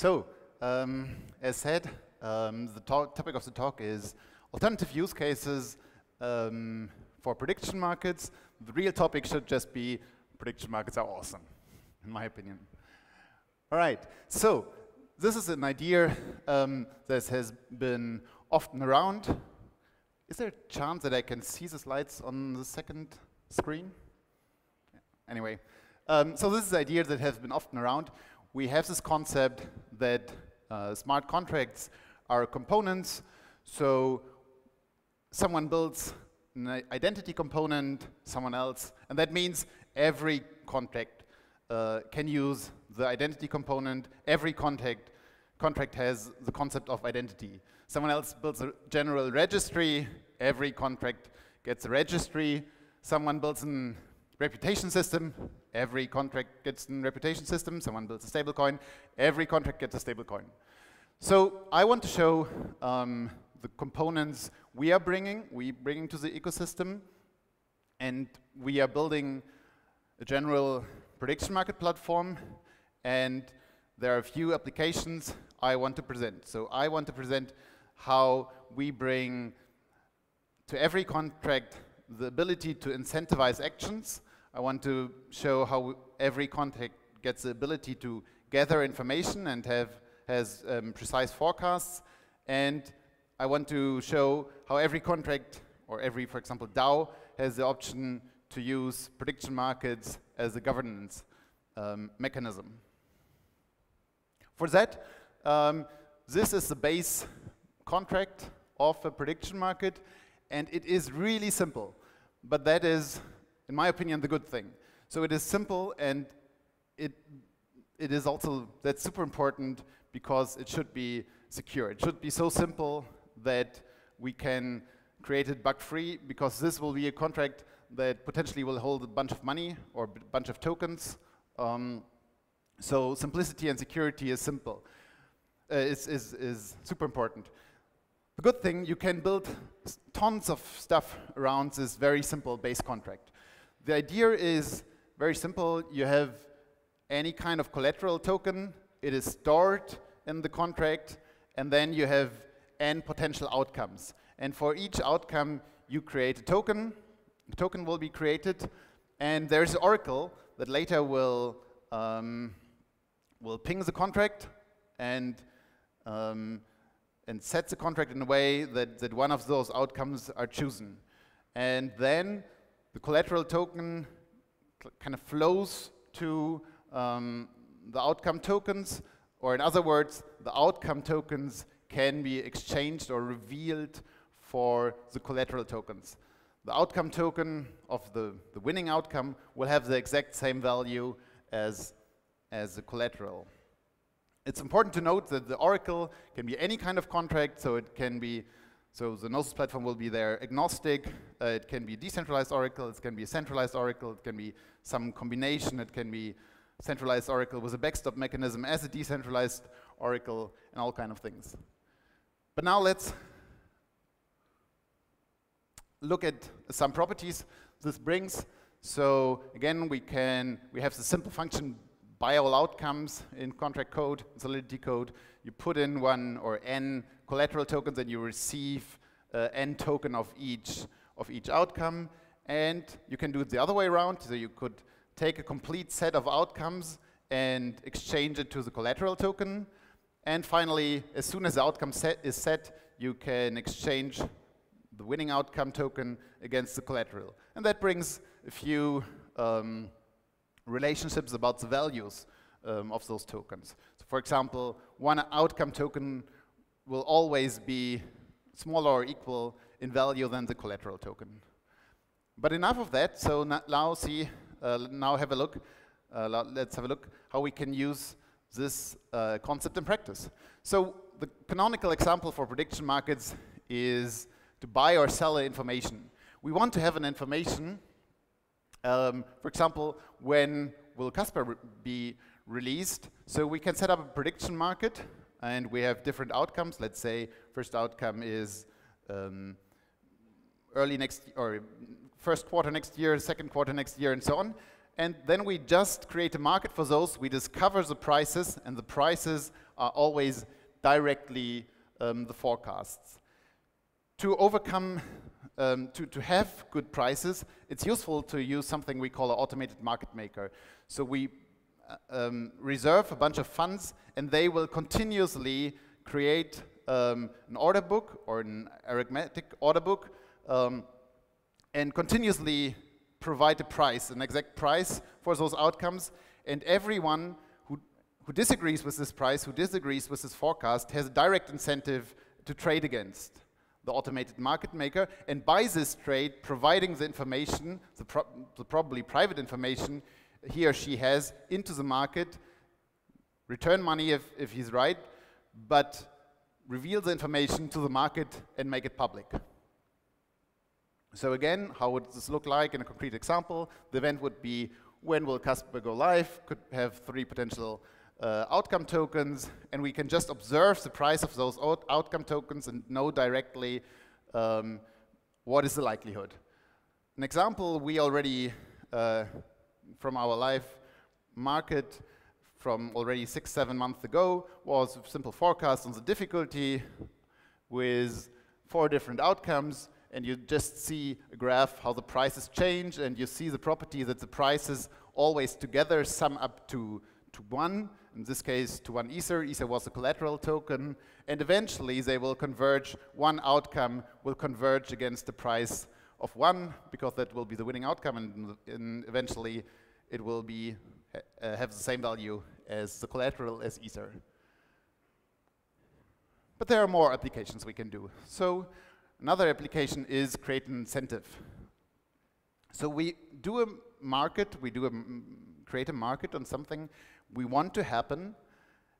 So, um, as said, um, the topic of the talk is alternative use cases um, for prediction markets. The real topic should just be prediction markets are awesome, in my opinion. All right, so this is an idea um, that has been often around. Is there a chance that I can see the slides on the second screen? Anyway, um, so this is an idea that has been often around. We have this concept that uh, smart contracts are components. So someone builds an identity component, someone else, and that means every contract uh, can use the identity component. Every contract contract has the concept of identity. Someone else builds a general registry. Every contract gets a registry. Someone builds a reputation system. Every contract gets a reputation system. Someone builds a stablecoin. Every contract gets a stablecoin. So I want to show um, the components we are bringing, we bringing to the ecosystem, and we are building a general prediction market platform, and there are a few applications I want to present. So I want to present how we bring to every contract the ability to incentivize actions. I want to show how every contract gets the ability to gather information and have has um, precise forecasts. And I want to show how every contract or every, for example, DAO has the option to use prediction markets as a governance um, mechanism. For that, um, this is the base contract of a prediction market, and it is really simple. But that is, in my opinion, the good thing. So it is simple, and it, it is also, that's super important because it should be secure. It should be so simple that we can create it bug-free because this will be a contract that potentially will hold a bunch of money or a bunch of tokens. Um, so simplicity and security is simple, uh, is, is, is super important. The good thing, you can build tons of stuff around this very simple base contract. The idea is very simple. You have any kind of collateral token it is stored in the contract, and then you have n potential outcomes. And for each outcome, you create a token. The token will be created, and there's an oracle that later will um, will ping the contract and um, and set the contract in a way that, that one of those outcomes are chosen. And then the collateral token kind of flows to um, the outcome tokens, or in other words, the outcome tokens can be exchanged or revealed for the collateral tokens. The outcome token of the, the winning outcome will have the exact same value as, as the collateral. It's important to note that the Oracle can be any kind of contract, so it can be, so the Gnosis platform will be there agnostic, uh, it can be decentralized Oracle, it can be a centralized Oracle, it can be some combination, it can be centralized Oracle with a backstop mechanism as a decentralized Oracle and all kind of things. But now let's look at some properties this brings. So again, we can we have the simple function buy all outcomes in contract code, Solidity code. You put in one or n collateral tokens, and you receive uh, n token of each of each outcome. And you can do it the other way around. So you could take a complete set of outcomes and exchange it to the collateral token. And finally, as soon as the outcome set is set, you can exchange the winning outcome token against the collateral. And that brings a few um, relationships about the values um, of those tokens. For example, one outcome token will always be smaller or equal in value than the collateral token. But enough of that, so now see uh, now have a look, uh, let's have a look how we can use this uh, concept in practice. So the canonical example for prediction markets is to buy or sell information. We want to have an information, um, for example, when will Casper be released? So we can set up a prediction market and we have different outcomes. Let's say first outcome is um, early next or first quarter next year, second quarter next year, and so on. and then we just create a market for those. We discover the prices, and the prices are always directly um, the forecasts. To overcome, um, to, to have good prices, it's useful to use something we call an automated market maker. So we um, reserve a bunch of funds, and they will continuously create um, an order book or an arithmetic order book um, and continuously provide a price, an exact price for those outcomes. And everyone who, who disagrees with this price, who disagrees with this forecast, has a direct incentive to trade against the automated market maker and by this trade providing the information, the, pro the probably private information he or she has into the market, return money if, if he's right, but reveal the information to the market and make it public. So again, how would this look like in a concrete example? The event would be when will Casper go live, could have three potential uh, outcome tokens, and we can just observe the price of those out outcome tokens and know directly um, what is the likelihood. An example we already, uh, from our live market from already six, seven months ago was a simple forecast on the difficulty with four different outcomes. And you just see a graph how the prices change and you see the property that the prices always together sum up to, to one, in this case to one Ether. Ether was a collateral token. And eventually they will converge, one outcome will converge against the price of one because that will be the winning outcome. And, and eventually it will be uh, have the same value as the collateral as Ether. But there are more applications we can do. So Another application is create an incentive. So we do a market, we do a, create a market on something we want to happen,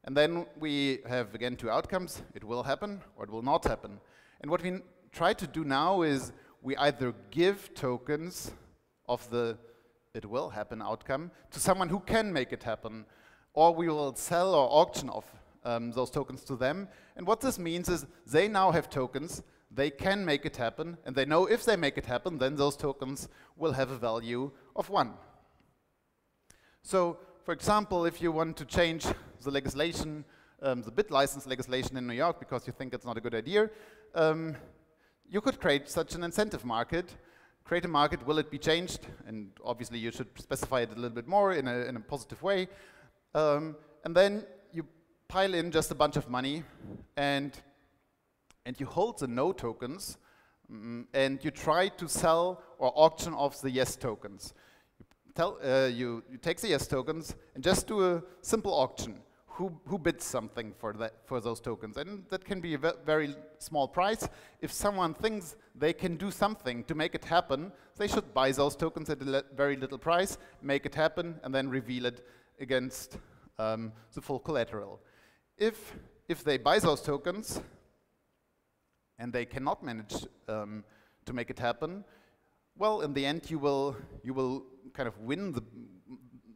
and then we have, again, two outcomes. It will happen or it will not happen. And what we try to do now is we either give tokens of the it will happen outcome to someone who can make it happen, or we will sell or auction off um, those tokens to them. And what this means is they now have tokens they can make it happen, and they know if they make it happen, then those tokens will have a value of 1. So, for example, if you want to change the legislation, um, the BitLicense legislation in New York because you think it's not a good idea, um, you could create such an incentive market. Create a market, will it be changed? And obviously you should specify it a little bit more in a, in a positive way. Um, and then you pile in just a bunch of money and and you hold the no tokens um, and you try to sell or auction off the yes tokens. You, tell, uh, you, you take the yes tokens and just do a simple auction. Who, who bids something for, that, for those tokens? And that can be a very small price. If someone thinks they can do something to make it happen, they should buy those tokens at a very little price, make it happen, and then reveal it against um, the full collateral. If, if they buy those tokens, and they cannot manage um, to make it happen, well, in the end, you will you will kind of win the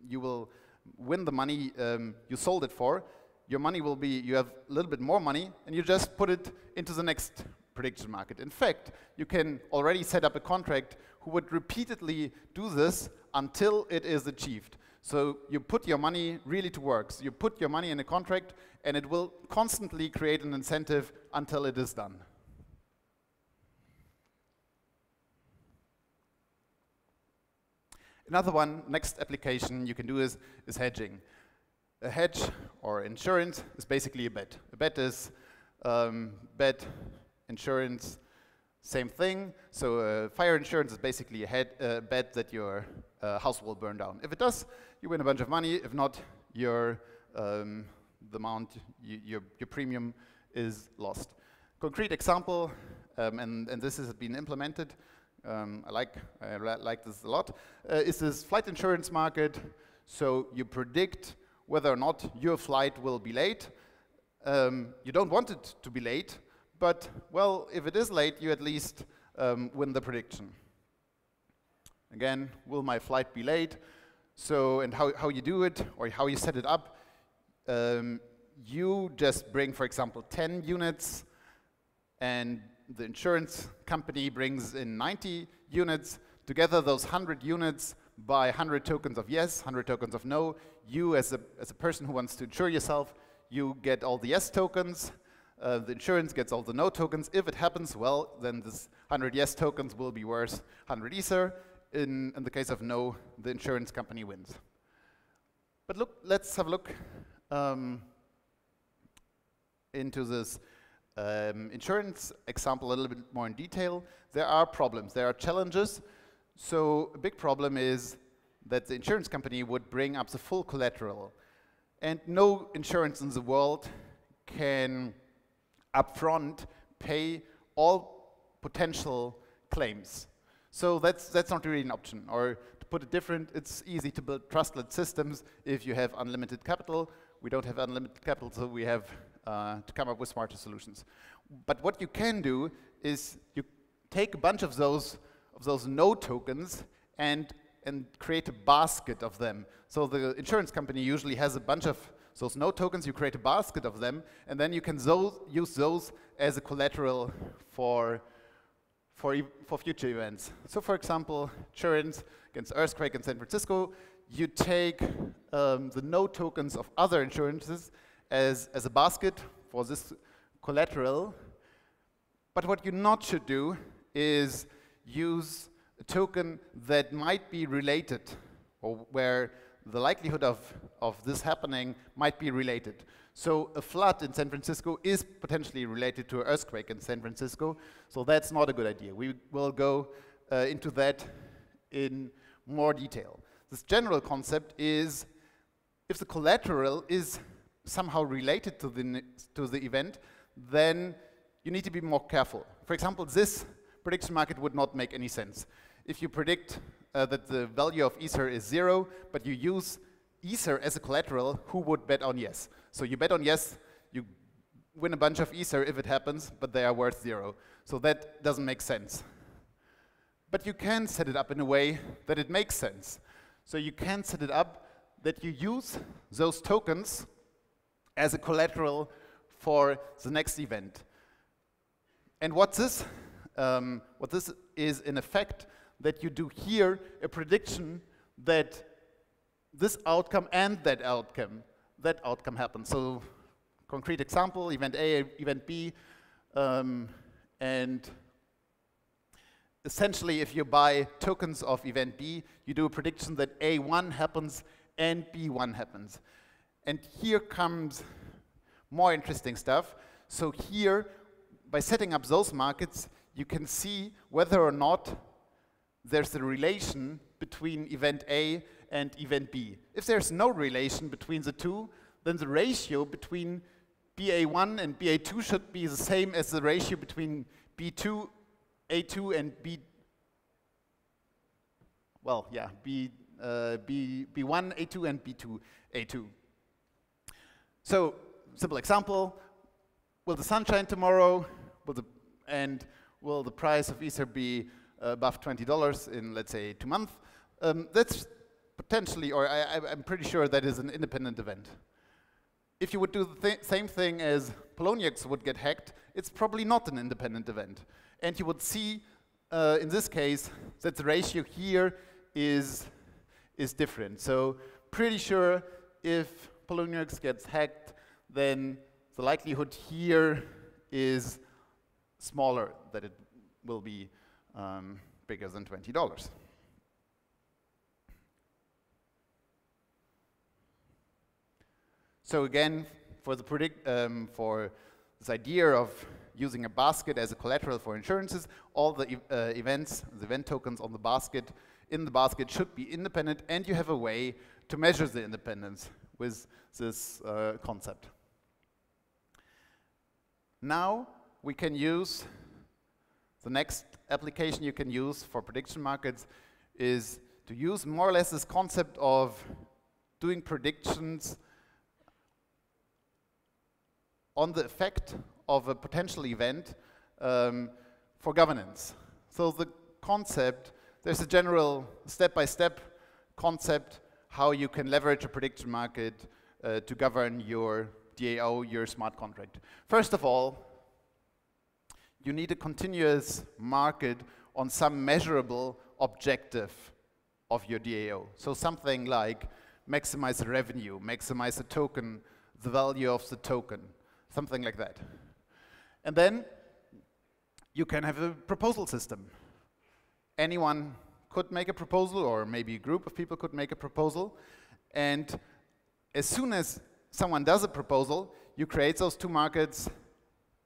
you will win the money um, you sold it for. Your money will be you have a little bit more money, and you just put it into the next prediction market. In fact, you can already set up a contract who would repeatedly do this until it is achieved. So you put your money really to work. So you put your money in a contract, and it will constantly create an incentive until it is done. Another one, next application you can do is, is hedging. A hedge or insurance is basically a bet. A bet is um, bet, insurance, same thing. So uh, fire insurance is basically a head, uh, bet that your uh, house will burn down. If it does, you win a bunch of money. If not, your um, the amount you, your your premium is lost. Concrete example, um, and and this has been implemented um, I like I like this a lot, uh, is this flight insurance market. So you predict whether or not your flight will be late. Um, you don't want it to be late, but well, if it is late, you at least um, win the prediction. Again, will my flight be late? So, and how, how you do it, or how you set it up, um, you just bring, for example, 10 units, and the insurance company brings in 90 units. Together, those 100 units buy 100 tokens of yes, 100 tokens of no. You, as a, as a person who wants to insure yourself, you get all the yes tokens. Uh, the insurance gets all the no tokens. If it happens, well, then this 100 yes tokens will be worth 100 Ether. In, in the case of no, the insurance company wins. But look, let's have a look um, into this um, insurance example a little bit more in detail. There are problems, there are challenges. So a big problem is that the insurance company would bring up the full collateral. And no insurance in the world can upfront pay all potential claims. So that's, that's not really an option. Or to put it different, it's easy to build trustless systems if you have unlimited capital. We don't have unlimited capital, so we have uh, to come up with smarter solutions. But what you can do is you take a bunch of those, of those no tokens and, and create a basket of them. So the insurance company usually has a bunch of those no tokens, you create a basket of them, and then you can those, use those as a collateral for, for, e for future events. So for example, insurance against earthquake in San Francisco, you take um, the no tokens of other insurances as, as a basket for this collateral. But what you not should do is use a token that might be related or where the likelihood of, of this happening might be related. So a flood in San Francisco is potentially related to an earthquake in San Francisco, so that's not a good idea. We will go uh, into that in more detail. This general concept is if the collateral is somehow related to the, to the event, then you need to be more careful. For example, this prediction market would not make any sense. If you predict uh, that the value of Ether is zero, but you use Ether as a collateral, who would bet on yes? So you bet on yes, you win a bunch of Ether if it happens, but they are worth zero. So that doesn't make sense. But you can set it up in a way that it makes sense. So you can set it up that you use those tokens as a collateral for the next event. And what this, um, what this is in effect, that you do here a prediction that this outcome and that outcome, that outcome happens. So concrete example, event A, event B, um, and essentially if you buy tokens of event B, you do a prediction that A1 happens and B1 happens. And here comes more interesting stuff. So here, by setting up those markets, you can see whether or not there's a relation between event A and event B. If there's no relation between the two, then the ratio between BA1 and BA2 should be the same as the ratio between B2, A2 and B, well, yeah, B, uh, B, B1, A2 and B2, A2. So, simple example, will the sun shine tomorrow? Will the, and will the price of Ether be above $20 in, let's say, two months? Um, that's potentially, or I, am pretty sure that is an independent event. If you would do the th same thing as Poloniex would get hacked, it's probably not an independent event. And you would see, uh, in this case, that the ratio here is, is different. So pretty sure if Poloniex gets hacked, then the likelihood here is smaller that it will be um, bigger than $20. So again, for the predict um, for this idea of using a basket as a collateral for insurances, all the uh, events, the event tokens on the basket, in the basket should be independent, and you have a way to measure the independence with this uh, concept. Now we can use, the next application you can use for prediction markets is to use more or less this concept of doing predictions on the effect of a potential event um, for governance. So the concept, there's a general step-by-step -step concept how you can leverage a prediction market uh, to govern your DAO, your smart contract. First of all, you need a continuous market on some measurable objective of your DAO. So something like maximize the revenue, maximize the token, the value of the token, something like that. And then you can have a proposal system. Anyone could make a proposal, or maybe a group of people could make a proposal. And as soon as someone does a proposal, you create those two markets.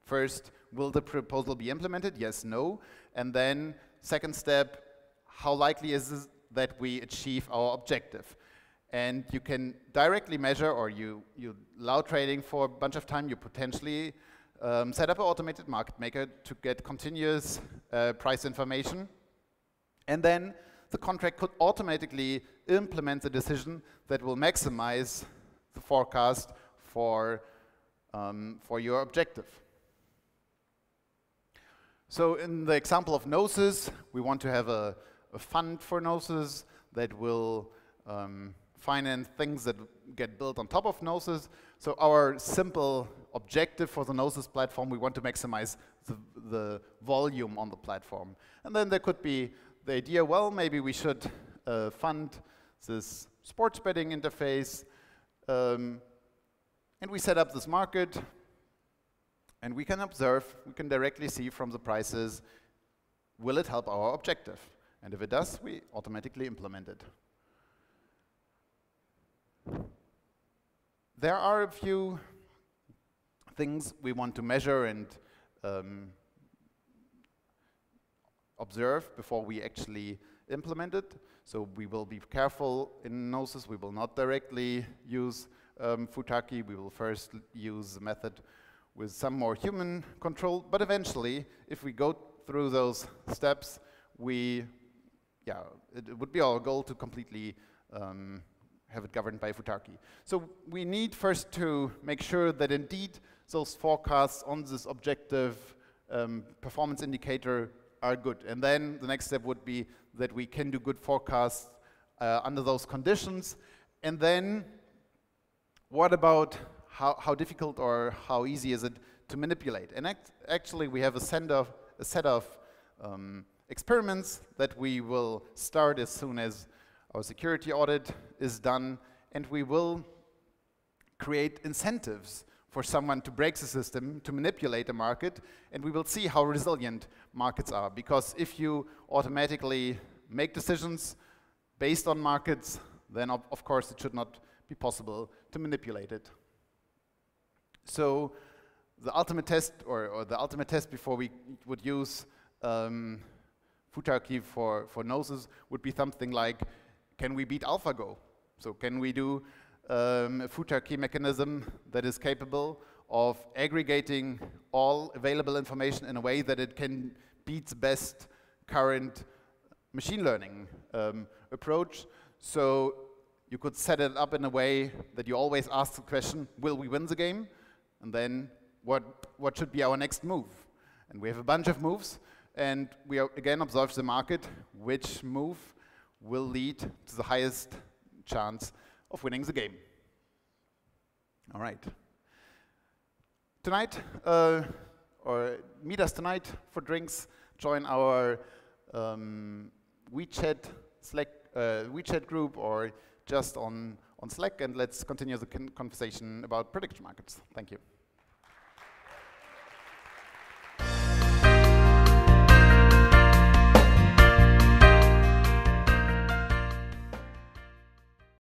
First, will the proposal be implemented? Yes, no. And then, second step, how likely is it that we achieve our objective? And you can directly measure, or you, you allow trading for a bunch of time, you potentially um, set up an automated market maker to get continuous uh, price information. And then the contract could automatically implement the decision that will maximize the forecast for, um, for your objective. So in the example of Gnosis, we want to have a, a fund for Gnosis that will um, finance things that get built on top of Gnosis. So our simple objective for the Gnosis platform, we want to maximize the, the volume on the platform. And then there could be the idea, well, maybe we should uh, fund this sports betting interface. Um, and we set up this market, and we can observe, we can directly see from the prices, will it help our objective? And if it does, we automatically implement it. There are a few things we want to measure and um, observe before we actually implement it. So we will be careful in Gnosis. We will not directly use um, Futarchy. We will first use the method with some more human control. But eventually, if we go through those steps, we, yeah, it, it would be our goal to completely um, have it governed by Futarchy. So we need first to make sure that indeed those forecasts on this objective um, performance indicator are good. And then the next step would be that we can do good forecasts uh, under those conditions. And then what about how, how difficult or how easy is it to manipulate? And act actually, we have a, of, a set of um, experiments that we will start as soon as our security audit is done, and we will create incentives for someone to break the system, to manipulate the market, and we will see how resilient markets are. Because if you automatically make decisions based on markets, then of, of course it should not be possible to manipulate it. So the ultimate test, or, or the ultimate test before we would use um, Futarchy for, for Gnosis would be something like, can we beat AlphaGo? So can we do um, Futarchy mechanism that is capable of aggregating all available information in a way that it can beat the best current machine learning um, approach. So you could set it up in a way that you always ask the question, will we win the game? And then what, what should be our next move? And we have a bunch of moves, and we again observe the market, which move will lead to the highest chance of winning the game. All right. Tonight, uh, or meet us tonight for drinks, join our um, WeChat Slack, uh, WeChat group, or just on, on Slack, and let's continue the conversation about prediction markets. Thank you.